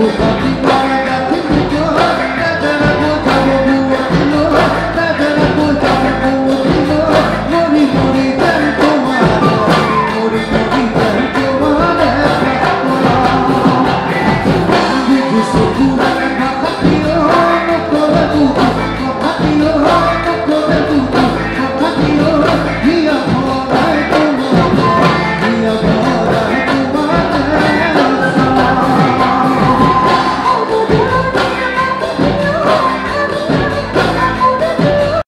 Who